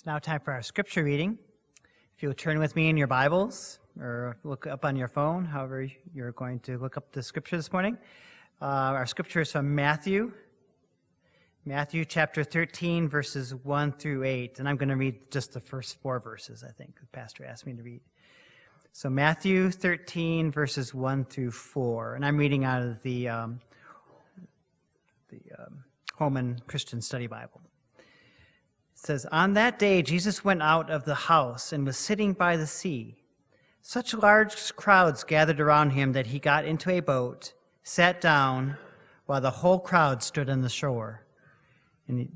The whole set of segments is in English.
It's now time for our scripture reading. If you'll turn with me in your Bibles or look up on your phone, however you're going to look up the scripture this morning. Uh, our scripture is from Matthew, Matthew chapter 13, verses 1 through 8. And I'm going to read just the first four verses, I think, the pastor asked me to read. So, Matthew 13, verses 1 through 4. And I'm reading out of the, um, the um, Holman Christian Study Bible. Says, On that day, Jesus went out of the house and was sitting by the sea. Such large crowds gathered around him that he got into a boat, sat down, while the whole crowd stood on the shore. And he,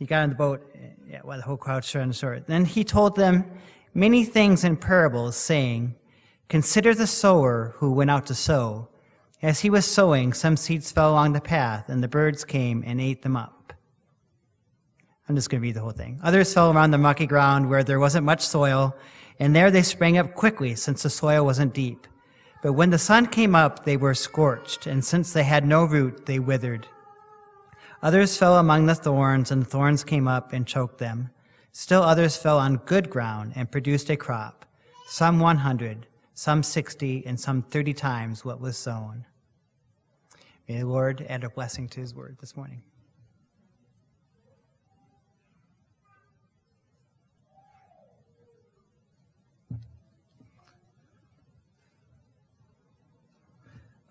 he got in the boat yeah, while the whole crowd stood on the shore. Then he told them many things in parables, saying, Consider the sower who went out to sow. As he was sowing, some seeds fell along the path, and the birds came and ate them up. I'm just going to read the whole thing. Others fell around the mucky ground where there wasn't much soil, and there they sprang up quickly, since the soil wasn't deep. But when the sun came up, they were scorched, and since they had no root, they withered. Others fell among the thorns, and the thorns came up and choked them. Still others fell on good ground and produced a crop, some 100, some 60, and some 30 times what was sown. May the Lord add a blessing to his word this morning.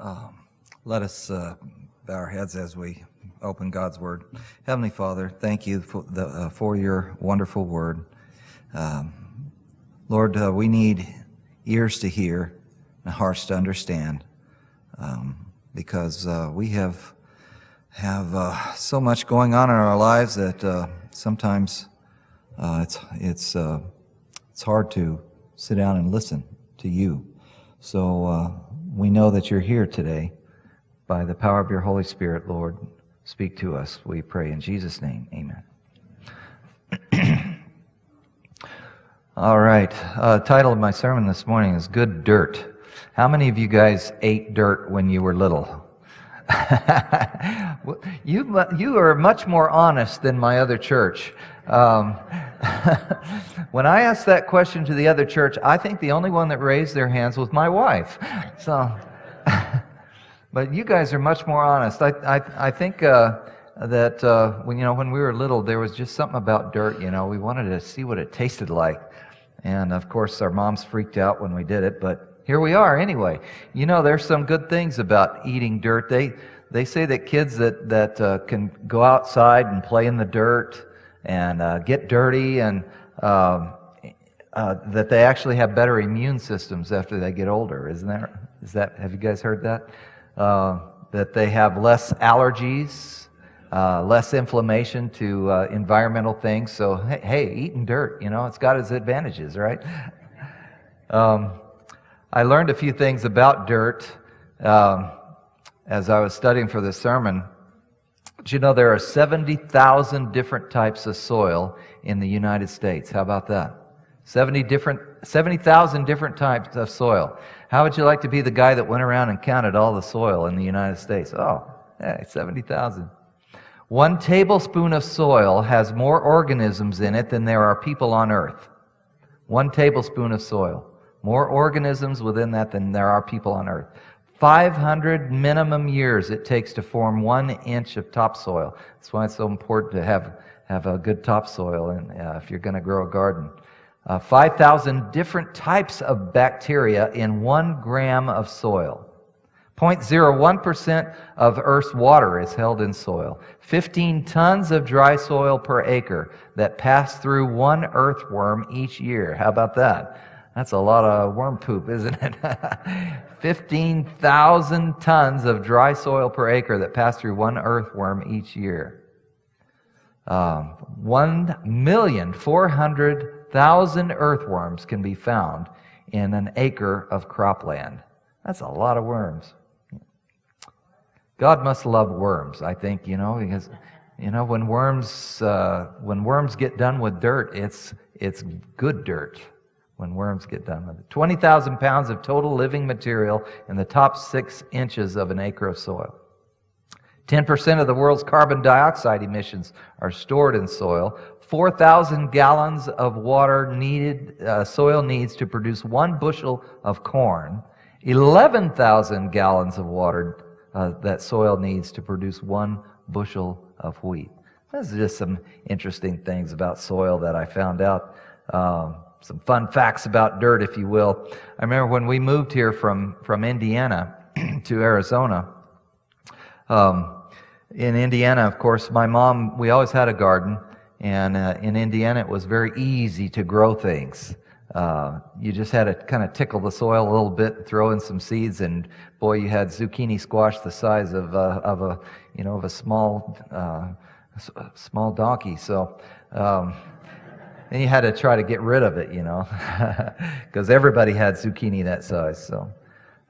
Um, let us uh, bow our heads as we open God's Word. Heavenly Father, thank you for, the, uh, for your wonderful Word. Um, Lord, uh, we need ears to hear and hearts to understand um, because uh, we have have uh, so much going on in our lives that uh, sometimes it's it's it's hard to sit down and listen to you. So we know that you're here today by the power of your Holy Spirit, Lord. Speak to us, we pray in Jesus' name. Amen. All right. Uh, title of my sermon this morning is Good Dirt. How many of you guys ate dirt when you were little? you, you are much more honest than my other church. Um, when I asked that question to the other church, I think the only one that raised their hands was my wife. So, but you guys are much more honest. I, I, I think uh, that uh, when you know when we were little, there was just something about dirt. You know, we wanted to see what it tasted like, and of course, our moms freaked out when we did it. But here we are anyway. You know, there's some good things about eating dirt. They they say that kids that that uh, can go outside and play in the dirt and uh, get dirty and um, uh, that they actually have better immune systems after they get older. Isn't that? Is that? Have you guys heard that? Uh, that they have less allergies, uh, less inflammation to uh, environmental things. So hey, hey, eating dirt, you know, it's got its advantages, right? Um, I learned a few things about dirt um, as I was studying for this sermon. Did you know there are 70,000 different types of soil in the United States? How about that? 70 different 70,000 different types of soil. How would you like to be the guy that went around and counted all the soil in the United States? Oh, hey, 70,000. One tablespoon of soil has more organisms in it than there are people on earth. One tablespoon of soil. More organisms within that than there are people on earth. 500 minimum years it takes to form one inch of topsoil. That's why it's so important to have, have a good topsoil and, uh, if you're going to grow a garden. Uh, 5,000 different types of bacteria in one gram of soil. 0.01% of Earth's water is held in soil. 15 tons of dry soil per acre that pass through one earthworm each year. How about that? That's a lot of worm poop, isn't it? 15,000 tons of dry soil per acre that pass through one earthworm each year. Um, 1,400,000 earthworms can be found in an acre of cropland. That's a lot of worms. God must love worms, I think, you know, because, you know, when worms, uh, when worms get done with dirt, it's, it's good dirt when worms get done with it. 20,000 pounds of total living material in the top six inches of an acre of soil. 10% of the world's carbon dioxide emissions are stored in soil. 4,000 gallons of water needed, uh, soil needs to produce one bushel of corn. 11,000 gallons of water uh, that soil needs to produce one bushel of wheat. Those are just some interesting things about soil that I found out. Um, some fun facts about dirt, if you will. I remember when we moved here from, from Indiana to Arizona. Um, in Indiana, of course, my mom, we always had a garden. And uh, in Indiana, it was very easy to grow things. Uh, you just had to kind of tickle the soil a little bit, throw in some seeds, and boy, you had zucchini squash the size of, uh, of a, you know, of a small, uh, small donkey. So, um, then you had to try to get rid of it, you know, because everybody had zucchini that size. So,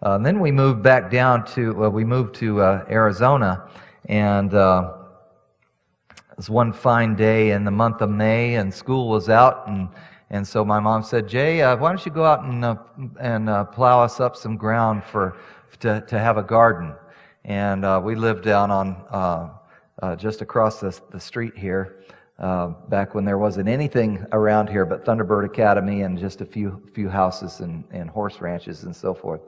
uh, then we moved back down to, well, we moved to uh, Arizona, and uh, it was one fine day in the month of May, and school was out, and and so my mom said, Jay, uh, why don't you go out and, uh, and uh, plow us up some ground for, to, to have a garden? And we lived down on just across the, the street here. Um, back when there wasn't anything around here but Thunderbird Academy and just a few few houses and, and horse ranches and so forth.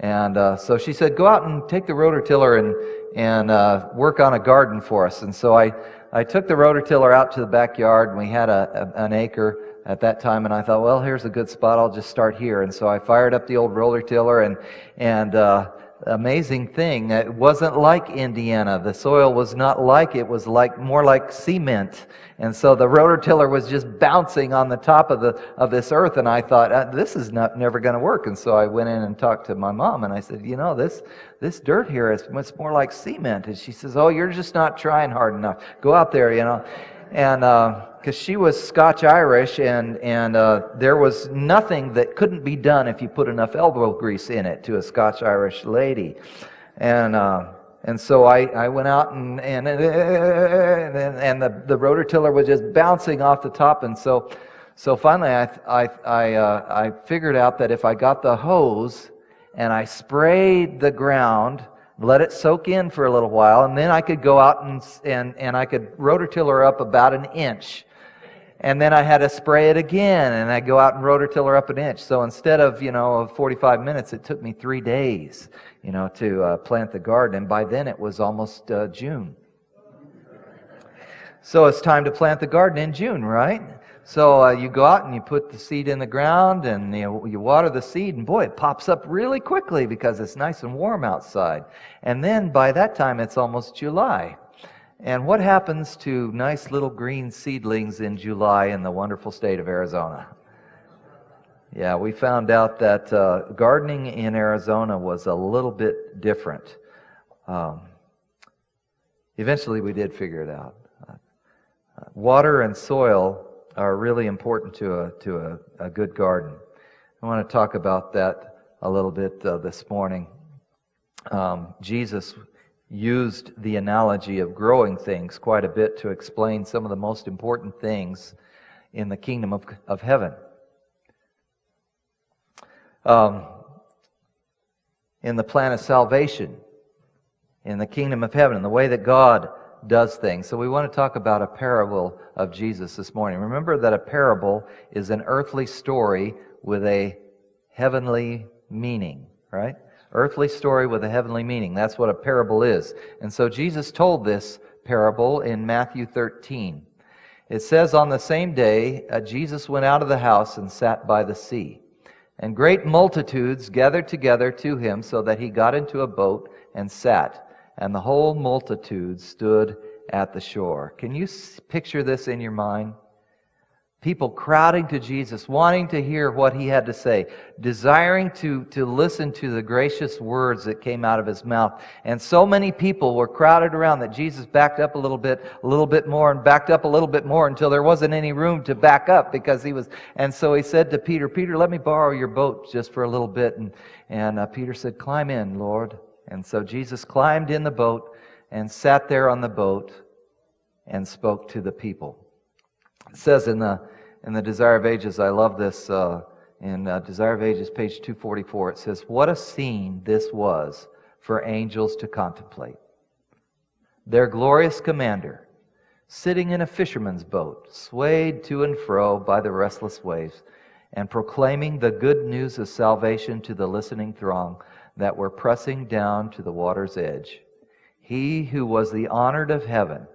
And uh, so she said, "Go out and take the rototiller and and uh, work on a garden for us." And so I I took the rototiller out to the backyard, and we had a, a, an acre at that time, and I thought, well, here's a good spot. I'll just start here. And so I fired up the old roller tiller, and and uh, amazing thing, it wasn't like Indiana. The soil was not like it was like more like cement. And so the rotor tiller was just bouncing on the top of the of this earth, and I thought uh, this is not never going to work. And so I went in and talked to my mom, and I said, you know, this this dirt here is much more like cement. And she says, oh, you're just not trying hard enough. Go out there, you know, and. Uh, because she was Scotch Irish, and, and uh, there was nothing that couldn't be done if you put enough elbow grease in it to a Scotch Irish lady. And, uh, and so I, I went out and, and, and, and the, the rototiller was just bouncing off the top. And so, so finally, I, I, I, uh, I figured out that if I got the hose and I sprayed the ground, let it soak in for a little while, and then I could go out and, and, and I could rototiller up about an inch and then I had to spray it again, and I go out and rototiller up an inch. So instead of you know 45 minutes, it took me three days, you know, to uh, plant the garden. And by then it was almost uh, June. So it's time to plant the garden in June, right? So uh, you go out and you put the seed in the ground, and you, you water the seed, and boy, it pops up really quickly because it's nice and warm outside. And then by that time, it's almost July. And what happens to nice little green seedlings in July in the wonderful state of Arizona? Yeah, we found out that uh, gardening in Arizona was a little bit different. Um, eventually, we did figure it out. Uh, water and soil are really important to a, to a, a, good garden. I want to talk about that a little bit uh, this morning. Um, Jesus used the analogy of growing things quite a bit to explain some of the most important things in the kingdom of, of heaven. Um, in the plan of salvation, in the kingdom of heaven, in the way that God does things. So we want to talk about a parable of Jesus this morning. Remember that a parable is an earthly story with a heavenly meaning, right? Earthly story with a heavenly meaning. That's what a parable is. And so Jesus told this parable in Matthew 13. It says, On the same day, uh, Jesus went out of the house and sat by the sea. And great multitudes gathered together to him so that he got into a boat and sat. And the whole multitude stood at the shore. Can you picture this in your mind? People crowding to Jesus, wanting to hear what he had to say, desiring to, to listen to the gracious words that came out of his mouth. And so many people were crowded around that Jesus backed up a little bit, a little bit more, and backed up a little bit more until there wasn't any room to back up because he was. And so he said to Peter, Peter, let me borrow your boat just for a little bit. And, and uh, Peter said, Climb in, Lord. And so Jesus climbed in the boat and sat there on the boat and spoke to the people. It says in the in the Desire of Ages, I love this. Uh, in uh, Desire of Ages, page 244, it says, What a scene this was for angels to contemplate. their glorious commander, sitting in a fisherman's boat, swayed to and fro by the restless waves, and proclaiming the good news of salvation to the listening throng that were pressing down to the water's edge. He who was the honored of heaven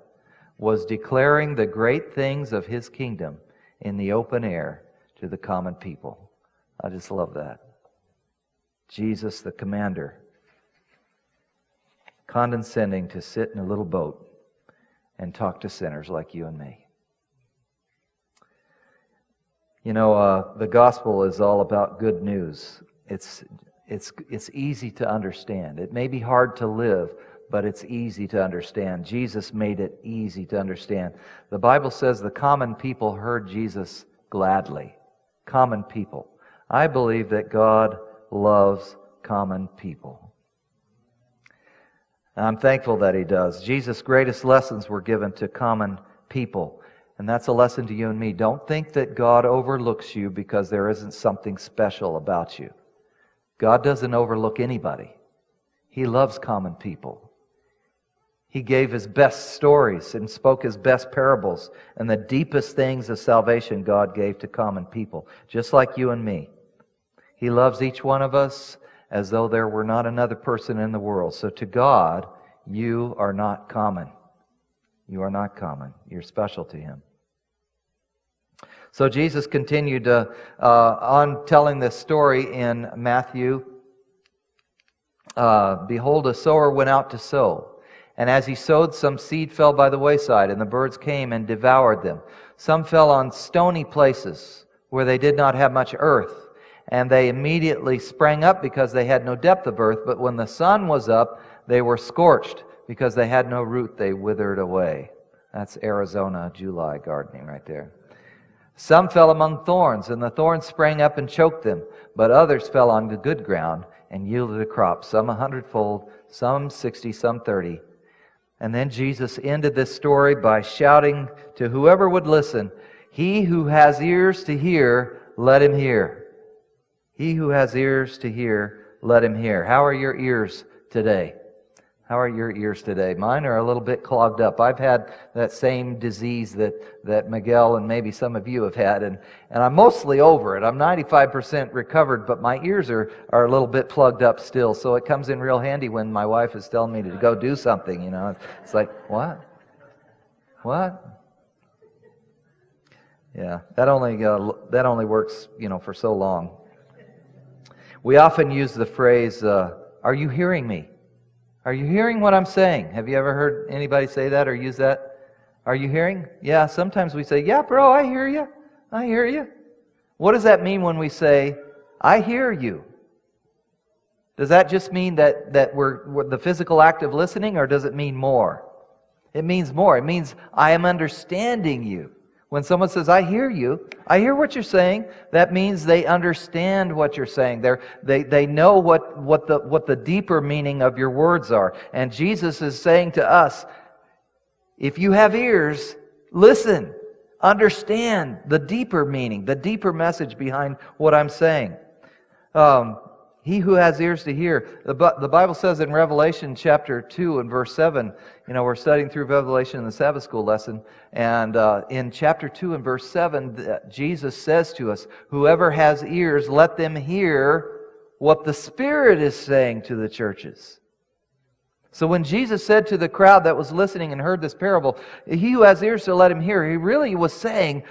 was declaring the great things of his kingdom in the open air to the common people. I just love that. Jesus, the commander, condescending to sit in a little boat and talk to sinners like you and me. You know, uh, the gospel is all about good news. It's, it's, it's easy to understand. It may be hard to live, but it's easy to understand. Jesus made it easy to understand. The Bible says the common people heard Jesus gladly. Common people. I believe that God loves common people. And I'm thankful that He does. Jesus' greatest lessons were given to common people. And that's a lesson to you and me. Don't think that God overlooks you because there isn't something special about you. God doesn't overlook anybody. He loves common people. He gave his best stories and spoke his best parables and the deepest things of salvation God gave to common people, just like you and me. He loves each one of us as though there were not another person in the world. So to God, you are not common. You are not common. You're special to him. So Jesus continued uh, uh, on telling this story in Matthew. Uh, Behold, a sower went out to sow. And as he sowed, some seed fell by the wayside, and the birds came and devoured them. Some fell on stony places where they did not have much earth, and they immediately sprang up because they had no depth of earth. But when the sun was up, they were scorched because they had no root, they withered away. That's Arizona July gardening right there. Some fell among thorns, and the thorns sprang up and choked them. But others fell on the good ground and yielded a crop, some a hundredfold, some sixty, some thirty. And then Jesus ended this story by shouting to whoever would listen, He who has ears to hear, let him hear. He who has ears to hear, let him hear. How are your ears today? How are your ears today? Mine are a little bit clogged up. I've had that same disease that, that Miguel and maybe some of you have had, and, and I'm mostly over it. I'm 95% recovered, but my ears are, are a little bit plugged up still. So it comes in real handy when my wife is telling me to go do something, you know. It's like, what? What? Yeah, that only, uh, that only works, you know, for so long. We often use the phrase, uh, Are you hearing me? Are you hearing what I'm saying? Have you ever heard anybody say that or use that? Are you hearing? Yeah, sometimes we say, Yeah, bro, I hear you. I hear you. What does that mean when we say, I hear you? Does that just mean that, that we're, we're the physical act of listening, or does it mean more? It means more. It means I am understanding you. When someone says, I hear you, I hear what you're saying, that means they understand what you're saying. They're, they, they know what, what, the, what the deeper meaning of your words are. And Jesus is saying to us, if you have ears, listen, understand the deeper meaning, the deeper message behind what I'm saying. Um, he who has ears to hear. The, the Bible says in Revelation chapter 2 and verse 7, you know, we're studying through Revelation in the Sabbath school lesson. And uh, in chapter 2 and verse 7, Jesus says to us, Whoever has ears, let them hear what the Spirit is saying to the churches. So when Jesus said to the crowd that was listening and heard this parable, He who has ears to let him hear, he really was saying,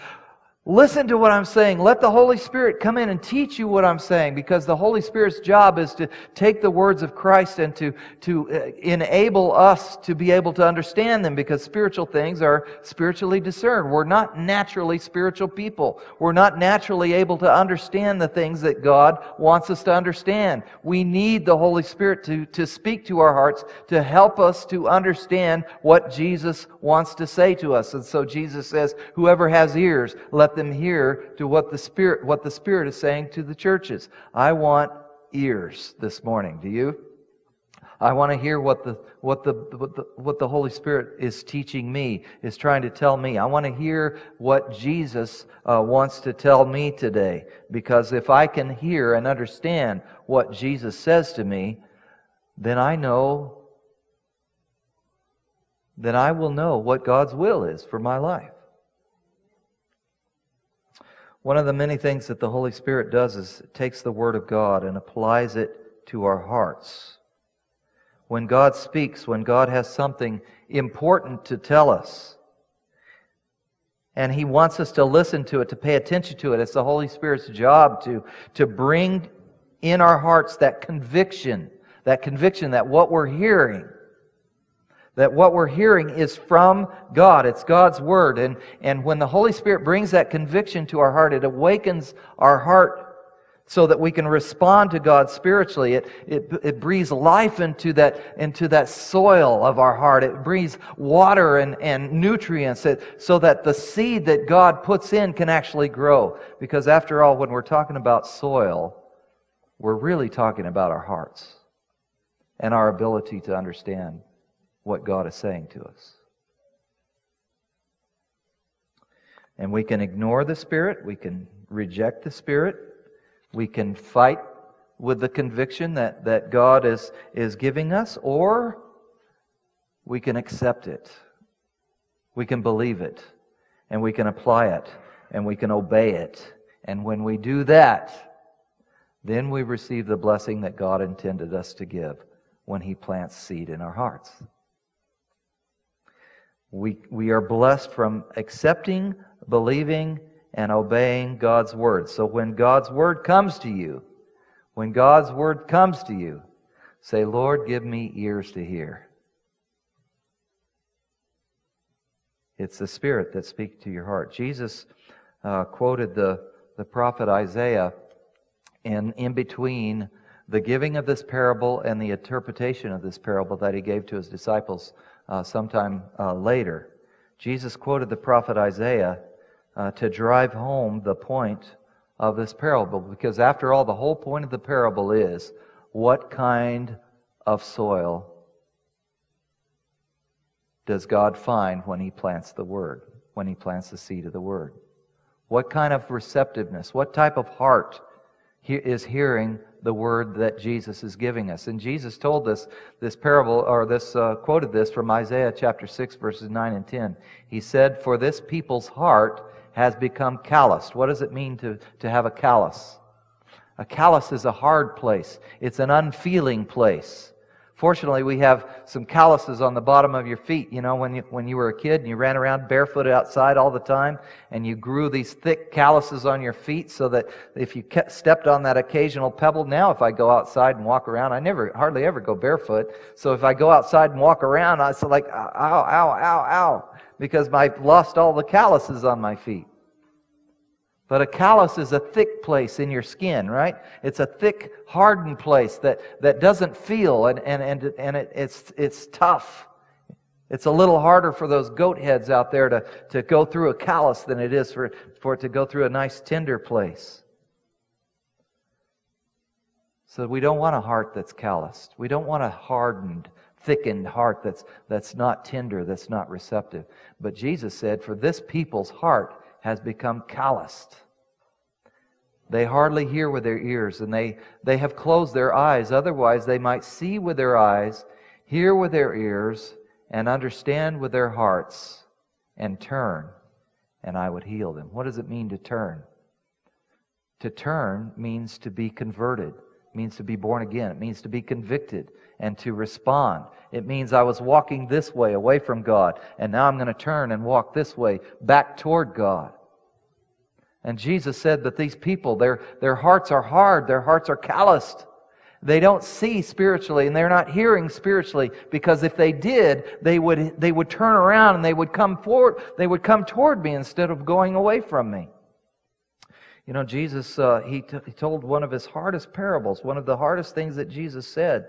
Listen to what I'm saying. Let the Holy Spirit come in and teach you what I'm saying because the Holy Spirit's job is to take the words of Christ and to, to uh, enable us to be able to understand them because spiritual things are spiritually discerned. We're not naturally spiritual people. We're not naturally able to understand the things that God wants us to understand. We need the Holy Spirit to, to speak to our hearts to help us to understand what Jesus wants to say to us. And so Jesus says, whoever has ears, let them hear to what the Spirit, what the Spirit is saying to the churches. I want ears this morning. Do you? I want to hear what the, what, the, what, the, what the Holy Spirit is teaching me, is trying to tell me. I want to hear what Jesus uh, wants to tell me today. Because if I can hear and understand what Jesus says to me, then I know then I will know what God's will is for my life. One of the many things that the Holy Spirit does is it takes the Word of God and applies it to our hearts. When God speaks, when God has something important to tell us, and He wants us to listen to it, to pay attention to it, it's the Holy Spirit's job to, to bring in our hearts that conviction, that conviction that what we're hearing that what we're hearing is from God. It's God's Word. And, and when the Holy Spirit brings that conviction to our heart, it awakens our heart so that we can respond to God spiritually. It, it, it breathes life into that, into that soil of our heart. It breathes water and, and nutrients so that the seed that God puts in can actually grow. Because after all, when we're talking about soil, we're really talking about our hearts and our ability to understand what God is saying to us. And we can ignore the Spirit, we can reject the Spirit, we can fight with the conviction that, that God is, is giving us, or we can accept it. We can believe it, and we can apply it, and we can obey it. And when we do that, then we receive the blessing that God intended us to give when He plants seed in our hearts. We, we are blessed from accepting, believing, and obeying God's word. So when God's word comes to you, when God's word comes to you, say, Lord, give me ears to hear. It's the Spirit that speaks to your heart. Jesus uh, quoted the, the prophet Isaiah, and in between the giving of this parable and the interpretation of this parable that he gave to his disciples, uh, sometime uh, later. Jesus quoted the prophet Isaiah uh, to drive home the point of this parable because, after all, the whole point of the parable is what kind of soil does God find when He plants the Word, when He plants the seed of the Word? What kind of receptiveness, what type of heart is hearing the word that Jesus is giving us. And Jesus told us this parable, or this uh, quoted this from Isaiah chapter 6, verses 9 and 10. He said, For this people's heart has become calloused. What does it mean to, to have a callous? A callous is a hard place, it's an unfeeling place. Fortunately, we have some calluses on the bottom of your feet. You know, when you, when you were a kid and you ran around barefooted outside all the time and you grew these thick calluses on your feet so that if you kept, stepped on that occasional pebble, now if I go outside and walk around, I never, hardly ever go barefoot. So if I go outside and walk around, I say like, ow, ow, ow, ow, because I've lost all the calluses on my feet. But a callus is a thick place in your skin, right? It's a thick, hardened place that, that doesn't feel and, and, and, and it, it's, it's tough. It's a little harder for those goat heads out there to, to go through a callus than it is for, for it to go through a nice, tender place. So we don't want a heart that's calloused. We don't want a hardened, thickened heart that's, that's not tender, that's not receptive. But Jesus said, For this people's heart has become calloused. They hardly hear with their ears, and they, they have closed their eyes. Otherwise, they might see with their eyes, hear with their ears, and understand with their hearts, and turn, and I would heal them. What does it mean to turn? To turn means to be converted, means to be born again, it means to be convicted and to respond. It means I was walking this way away from God, and now I'm going to turn and walk this way back toward God. And Jesus said that these people, their, their hearts are hard, their hearts are calloused. They don't see spiritually and they're not hearing spiritually because if they did, they would, they would turn around and they would come forward, they would come toward me instead of going away from me. You know, Jesus, uh, he, t- he told one of his hardest parables, one of the hardest things that Jesus said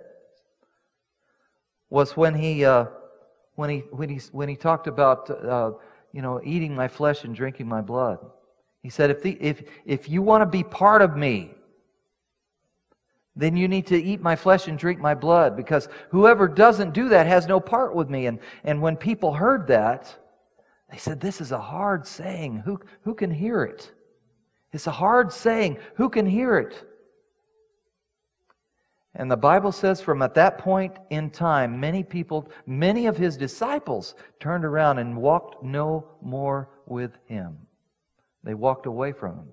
was when he, uh, when he, when he, when he talked about, uh, you know, eating my flesh and drinking my blood. He said, if, the, if, if you want to be part of me, then you need to eat my flesh and drink my blood because whoever doesn't do that has no part with me. And, and when people heard that, they said, This is a hard saying. Who, who can hear it? It's a hard saying. Who can hear it? And the Bible says from at that point in time, many people, many of his disciples turned around and walked no more with him. They walked away from him.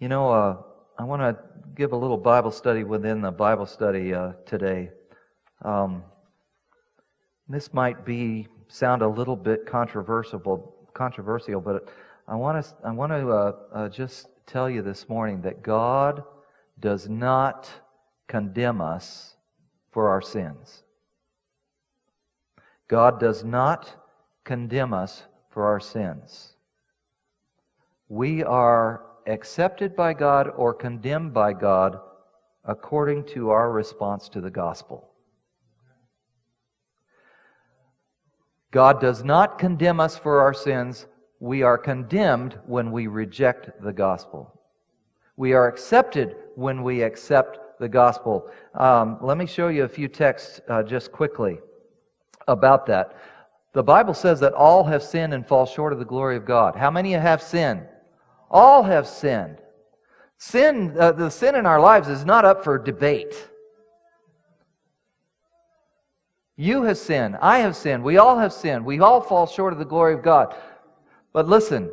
You know, uh, I want to give a little Bible study within the Bible study uh, today. Um, this might be sound a little bit controversial, controversial, but I want to I want to uh, uh, just tell you this morning that God does not condemn us for our sins. God does not condemn us for our sins. We are accepted by God or condemned by God according to our response to the gospel. God does not condemn us for our sins. We are condemned when we reject the gospel. We are accepted when we accept the gospel. Um, let me show you a few texts uh, just quickly about that. The Bible says that all have sinned and fall short of the glory of God. How many have sinned? All have sinned. Sin, uh, the sin in our lives is not up for debate. You have sinned. I have sinned. We all have sinned. We all fall short of the glory of God. But listen,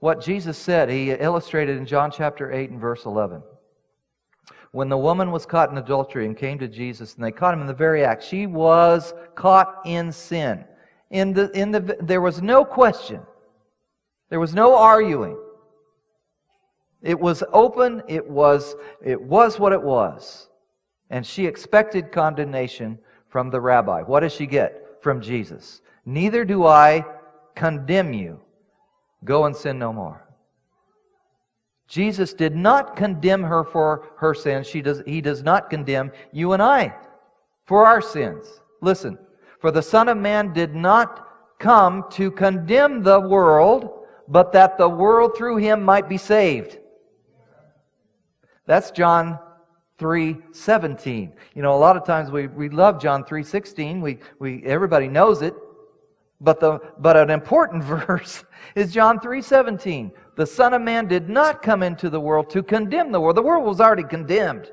what Jesus said, he illustrated in John chapter 8 and verse 11. When the woman was caught in adultery and came to Jesus, and they caught him in the very act, she was caught in sin. In the, in the, there was no question. There was no arguing. It was open. It was, it was what it was. And she expected condemnation from the rabbi. What does she get from Jesus? Neither do I condemn you. Go and sin no more. Jesus did not condemn her for her sins. She does, he does not condemn you and I for our sins. Listen, for the Son of Man did not come to condemn the world, but that the world through him might be saved. That's John 3:17. You know, a lot of times we, we love John 3:16. We, we everybody knows it. But the but an important verse is John 3:17. The Son of Man did not come into the world to condemn the world. The world was already condemned.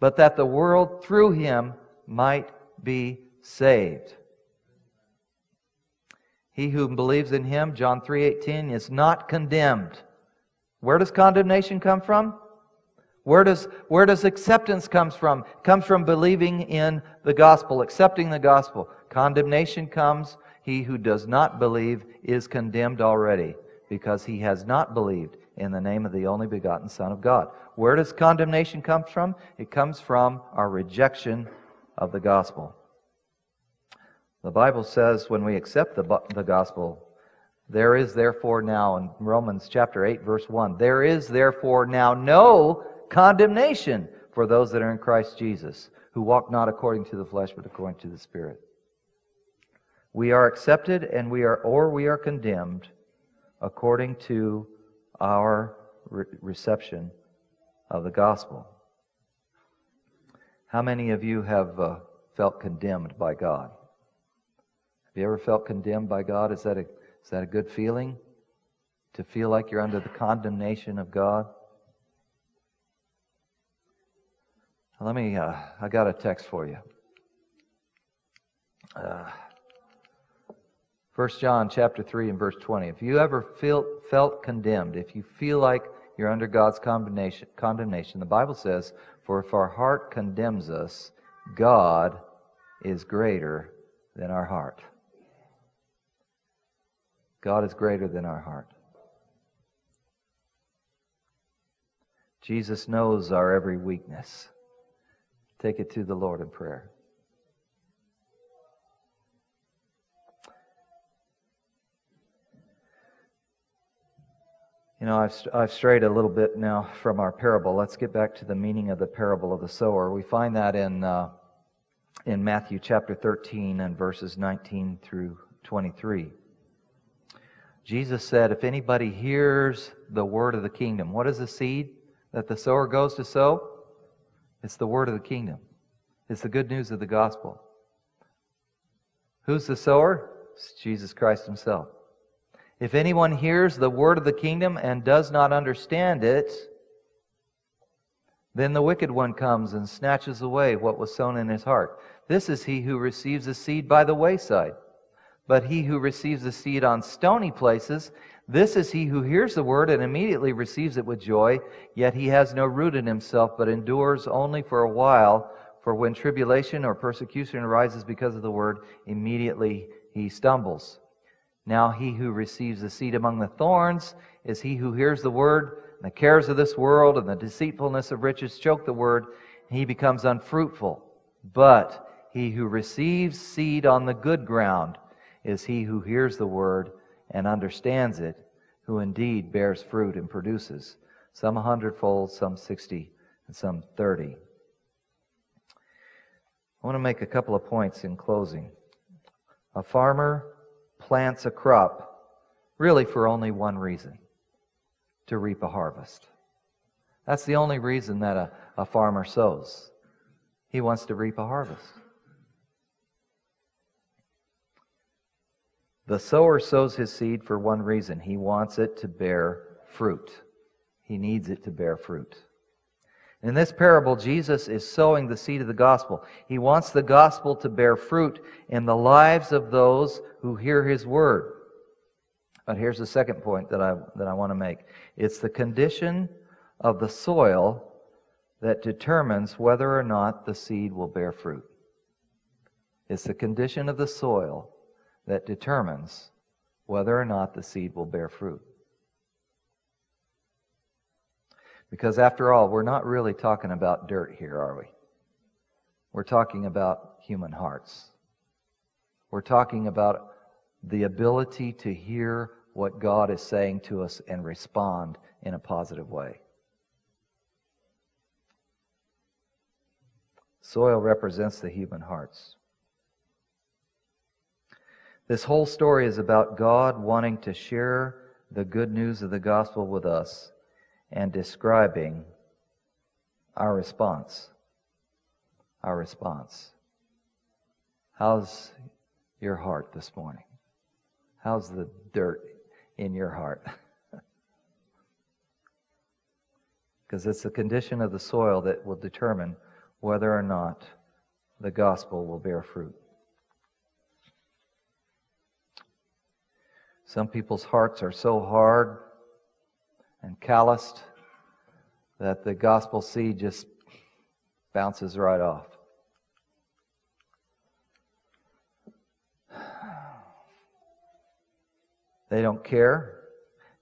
But that the world through him might be saved. He who believes in him, John 3:18, is not condemned. Where does condemnation come from? Where does, where does acceptance comes from? It comes from believing in the gospel, accepting the gospel. Condemnation comes, he who does not believe is condemned already, because he has not believed in the name of the only begotten Son of God. Where does condemnation come from? It comes from our rejection of the gospel. The Bible says when we accept the, the gospel, there is therefore now, in Romans chapter 8, verse 1, there is therefore now no condemnation for those that are in Christ Jesus, who walk not according to the flesh, but according to the Spirit. We are accepted and we are, or we are condemned according to our re- reception of the gospel. How many of you have uh, felt condemned by God? Have you ever felt condemned by God? Is that a is that a good feeling? To feel like you're under the condemnation of God? Let me, uh, I got a text for you. Uh, 1 John chapter 3 and verse 20. If you ever feel, felt condemned, if you feel like you're under God's condemnation, condemnation, the Bible says, For if our heart condemns us, God is greater than our heart. God is greater than our heart. Jesus knows our every weakness. Take it to the Lord in prayer. You know, I've, I've strayed a little bit now from our parable. Let's get back to the meaning of the parable of the sower. We find that in, uh, in Matthew chapter 13 and verses 19 through 23. Jesus said, If anybody hears the word of the kingdom, what is the seed that the sower goes to sow? It's the word of the kingdom, it's the good news of the gospel. Who's the sower? It's Jesus Christ Himself. If anyone hears the word of the kingdom and does not understand it, then the wicked one comes and snatches away what was sown in his heart. This is he who receives the seed by the wayside. But he who receives the seed on stony places, this is he who hears the word and immediately receives it with joy, yet he has no root in himself, but endures only for a while. For when tribulation or persecution arises because of the word, immediately he stumbles. Now he who receives the seed among the thorns is he who hears the word, and the cares of this world and the deceitfulness of riches choke the word, and he becomes unfruitful. But he who receives seed on the good ground is he who hears the word and understands it, who indeed bears fruit and produces, some a hundredfold, some sixty, and some thirty. I want to make a couple of points in closing. A farmer plants a crop really for only one reason to reap a harvest. That's the only reason that a, a farmer sows. He wants to reap a harvest. The sower sows his seed for one reason he wants it to bear fruit. He needs it to bear fruit. In this parable, Jesus is sowing the seed of the gospel. He wants the gospel to bear fruit in the lives of those who hear his word. But here's the second point that I, that I want to make it's the condition of the soil that determines whether or not the seed will bear fruit. It's the condition of the soil that determines whether or not the seed will bear fruit. Because after all, we're not really talking about dirt here, are we? We're talking about human hearts. We're talking about the ability to hear what God is saying to us and respond in a positive way. Soil represents the human hearts. This whole story is about God wanting to share the good news of the gospel with us and describing our response. Our response. How's your heart this morning? How's the dirt in your heart? Because it's the condition of the soil that will determine whether or not the gospel will bear fruit. Some people's hearts are so hard and calloused that the gospel seed just bounces right off. They don't care.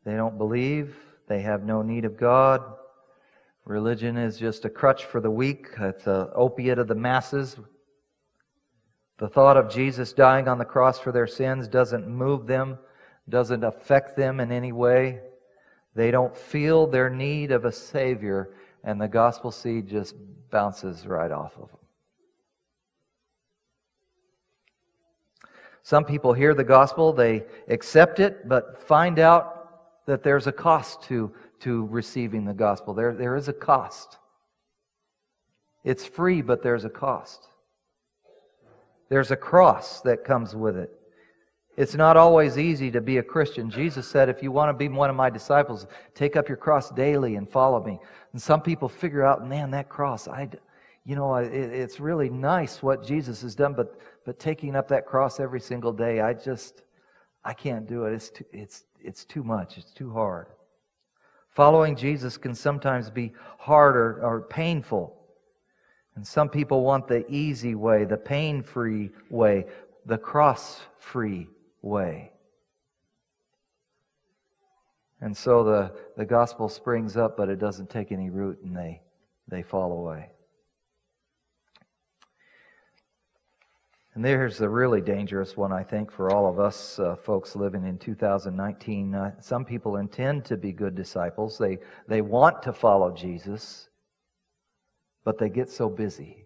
They don't believe. They have no need of God. Religion is just a crutch for the weak. It's an opiate of the masses. The thought of Jesus dying on the cross for their sins doesn't move them, doesn't affect them in any way. They don't feel their need of a Savior, and the gospel seed just bounces right off of them. Some people hear the gospel, they accept it, but find out that there's a cost to, to receiving the gospel. There, there is a cost. It's free, but there's a cost. There's a cross that comes with it. It's not always easy to be a Christian. Jesus said, if you want to be one of my disciples, take up your cross daily and follow me. And some people figure out, man, that cross, I, you know, it, it's really nice what Jesus has done, but but taking up that cross every single day, I just, I can't do it. It's too, it's, it's too much. It's too hard. Following Jesus can sometimes be hard or, or painful. And some people want the easy way, the pain free way, the cross free way. And so the, the gospel springs up, but it doesn't take any root and they, they fall away. And there's a really dangerous one, I think, for all of us uh, folks living in 2019. Uh, some people intend to be good disciples, they, they want to follow Jesus, but they get so busy.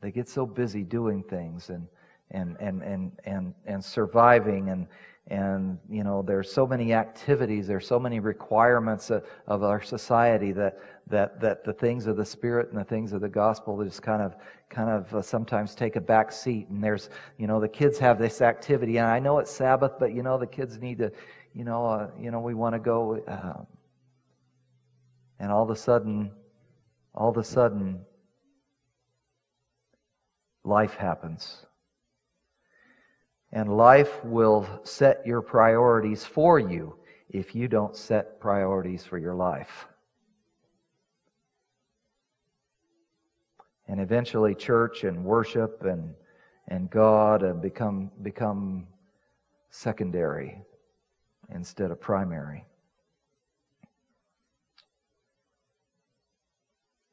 They get so busy doing things and, and, and, and, and, and surviving and, and you know there's so many activities there's so many requirements of, of our society that that that the things of the spirit and the things of the gospel just kind of kind of uh, sometimes take a back seat. And there's you know the kids have this activity and i know it's sabbath but you know the kids need to you know uh, you know we want to go uh, and all of a sudden all of a sudden life happens and life will set your priorities for you if you don't set priorities for your life. And eventually, church and worship and, and God uh, become, become secondary instead of primary.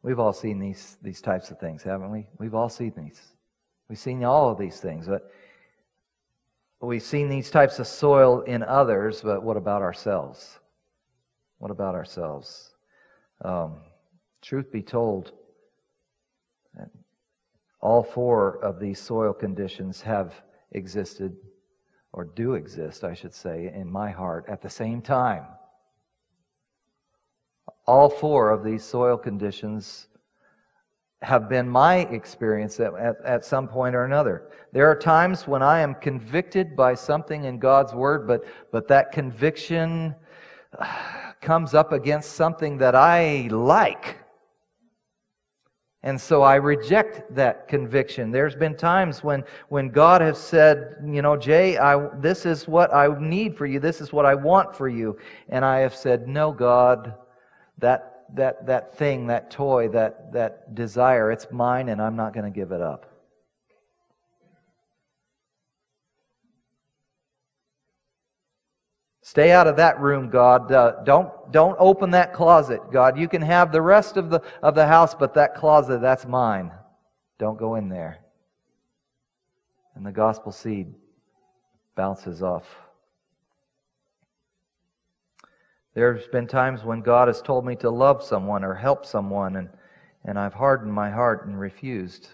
We've all seen these, these types of things, haven't we? We've all seen these. We've seen all of these things. But We've seen these types of soil in others, but what about ourselves? What about ourselves? Um, truth be told, all four of these soil conditions have existed, or do exist, I should say, in my heart at the same time. All four of these soil conditions have been my experience at, at, at, some point or another. There are times when I am convicted by something in God's Word, but, but that conviction comes up against something that I like. And so I reject that conviction. There's been times when, when God has said, you know, Jay, I, this is what I need for you. This is what I want for you. And I have said, no, God, that that, that thing, that toy, that, that desire, it's mine and I'm not going to give it up. Stay out of that room, God. Uh, don't, don't open that closet, God. You can have the rest of the, of the house, but that closet, that's mine. Don't go in there. And the gospel seed bounces off. There's been times when God has told me to love someone or help someone, and, and I've hardened my heart and refused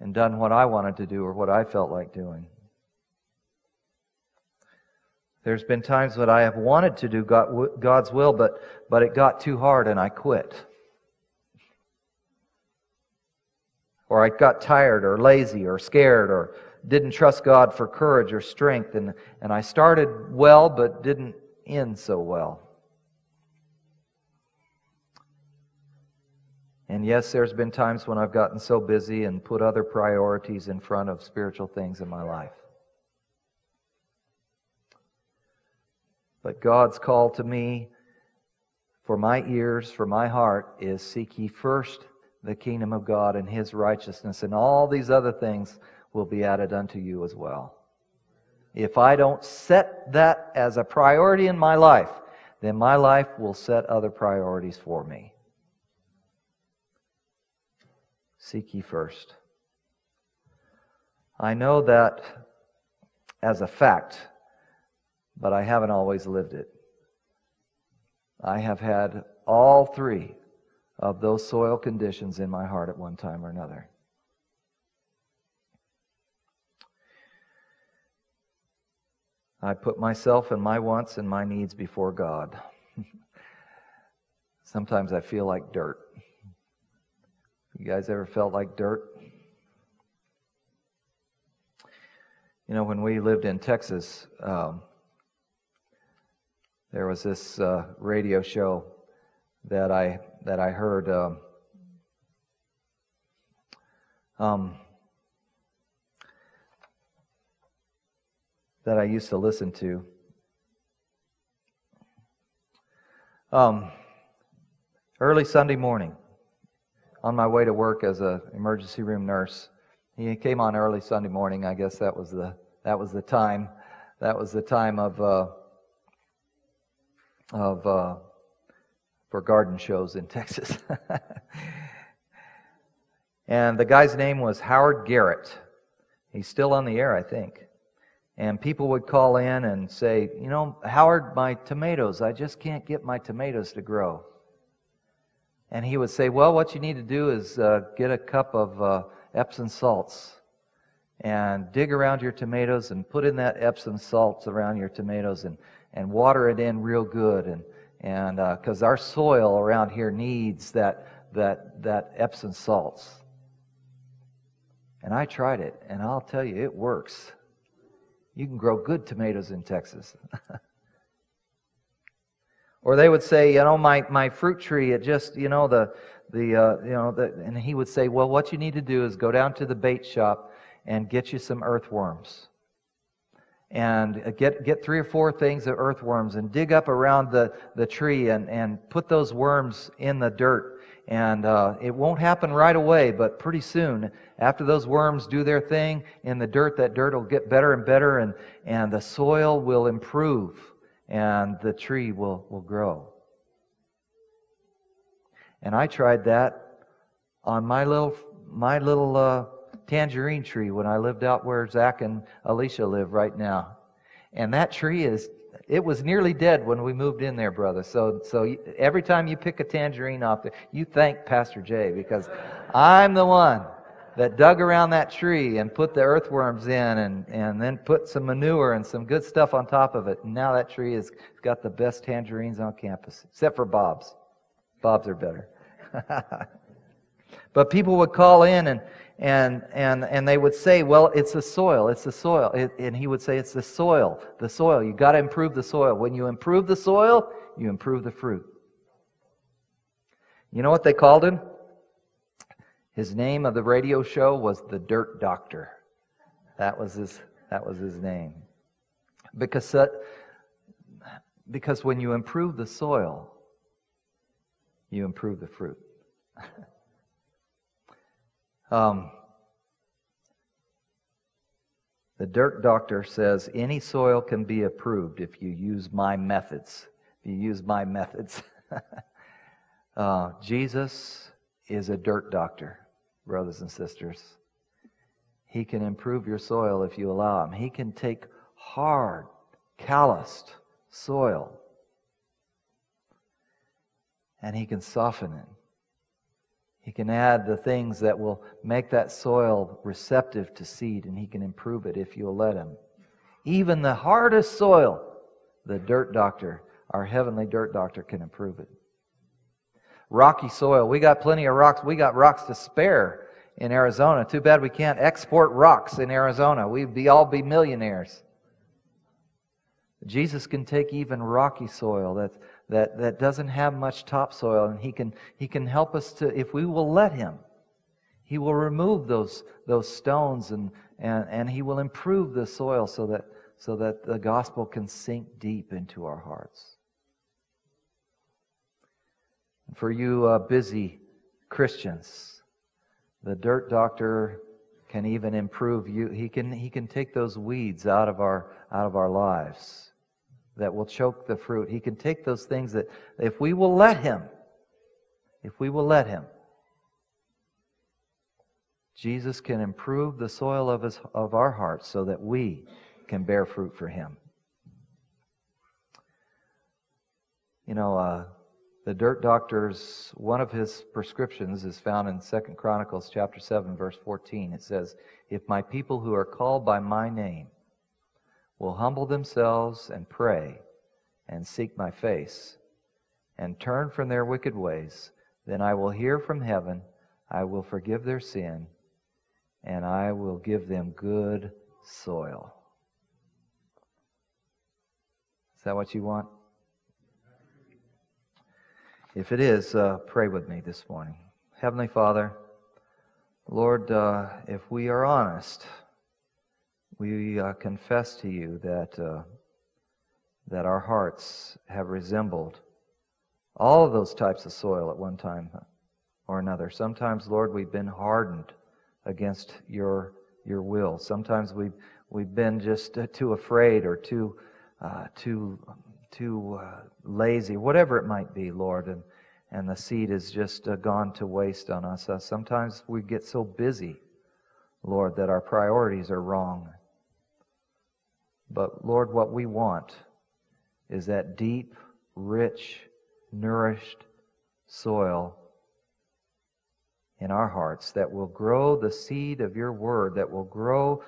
and done what I wanted to do or what I felt like doing. There's been times that I have wanted to do God, God's will, but, but it got too hard and I quit. Or I got tired or lazy or scared or didn't trust God for courage or strength. And, and I started well, but didn't end so well. And yes, there's been times when I've gotten so busy and put other priorities in front of spiritual things in my life. But God's call to me for my ears, for my heart, is seek ye first the kingdom of God and his righteousness, and all these other things will be added unto you as well. If I don't set that as a priority in my life, then my life will set other priorities for me. Seek ye first. I know that as a fact, but I haven't always lived it. I have had all three of those soil conditions in my heart at one time or another. I put myself and my wants and my needs before God. Sometimes I feel like dirt. You guys ever felt like dirt? You know, when we lived in Texas, um, there was this uh, radio show that I that I heard. Uh, um, that I used to listen to. Um, early Sunday morning, on my way to work as an emergency room nurse, he came on early Sunday morning. I guess that was the that was the time. That was the time of uh, of uh, for garden shows in Texas. and the guy's name was Howard Garrett. He's still on the air, I think. And people would call in and say, You know, Howard, my tomatoes, I just can't get my tomatoes to grow. And he would say, Well, what you need to do is uh, get a cup of uh, Epsom salts and dig around your tomatoes and put in that Epsom salts around your tomatoes and, and water it in real good. And and because uh, our soil around here needs that that that Epsom salts. And I tried it, and I'll tell you, it works. You can grow good tomatoes in Texas. or they would say, you know, my, my fruit tree, it just, you know, the, the, uh, you know, the, and he would say, well, what you need to do is go down to the bait shop and get you some earthworms and get, get three or four things of earthworms and dig up around the, the tree and, and put those worms in the dirt. And uh, it won't happen right away, but pretty soon, after those worms do their thing in the dirt, that dirt will get better and better, and, and the soil will improve, and the tree will, will grow. And I tried that on my little, my little uh, tangerine tree when I lived out where Zach and Alicia live right now. And that tree is, it was nearly dead when we moved in there, brother. So, so every time you pick a tangerine off there, you thank Pastor Jay because I'm the one that dug around that tree and put the earthworms in and, and then put some manure and some good stuff on top of it. And now that tree has got the best tangerines on campus, except for Bob's. Bob's are better. but people would call in and, and, and, and they would say, well, it's the soil, it's the soil. It, and he would say, it's the soil, the soil. you got to improve the soil. When you improve the soil, you improve the fruit. You know what they called him? His name of the radio show was the Dirt Doctor. That was his, that was his name. Because, that, because when you improve the soil, you improve the fruit. Um, the dirt doctor says any soil can be approved if you use my methods. If you use my methods. uh, Jesus is a dirt doctor, brothers and sisters. He can improve your soil if you allow him. He can take hard, calloused soil and he can soften it he can add the things that will make that soil receptive to seed, and He can improve it if you'll let Him. Even the hardest soil, the dirt doctor, our heavenly dirt doctor, can improve it. Rocky soil, we got plenty of rocks. We got rocks to spare in Arizona. Too bad we can't export rocks in Arizona. We'd be all be millionaires. Jesus can take even rocky soil that's that, that doesn't have much topsoil, and he can, he can help us to, if we will let him, he will remove those, those stones and, and, and he will improve the soil so that, so that the gospel can sink deep into our hearts. For you uh, busy Christians, the dirt doctor can even improve you. He can, he can take those weeds out of our, out of our lives that will choke the fruit. He can take those things that, if we will let Him, if we will let Him, Jesus can improve the soil of, his, of our hearts so that we can bear fruit for Him. You know, uh, the dirt doctor's one of his prescriptions is found in Second Chronicles chapter 7 verse 14. It says, "If my people who are called by my name will humble themselves and pray and seek my face and turn from their wicked ways, then I will hear from heaven, I will forgive their sin, and I will give them good soil. Is that what you want? If it is, uh, pray with me this morning. Heavenly Father, Lord, uh, if we are honest, we uh, confess to you that, uh, that our hearts have resembled all of those types of soil at one time or another. Sometimes, Lord, we've been hardened against your, your will. Sometimes we've, we've been just uh, too afraid or too, uh, too, too uh, lazy, whatever it might be, Lord, and, and the seed has just uh, gone to waste on us. sometimes we get so busy, Lord, that our priorities are wrong. But Lord, what we want is that deep, rich, nourished soil in our hearts that will grow the seed of your word, that will grow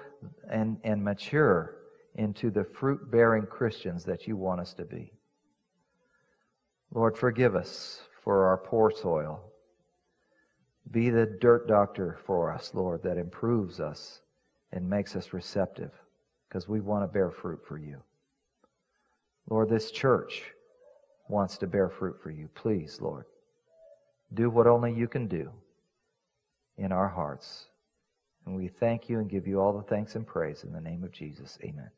and, and mature into the fruit bearing Christians that you want us to be. Lord, forgive us for our poor soil. Be the dirt doctor for us, Lord, that improves us and makes us receptive because we want to bear fruit for you. Lord, this church wants to bear fruit for you. Please, Lord, do what only you can do in our hearts. And we thank you and give you all the thanks and praise in the name of Jesus. Amen.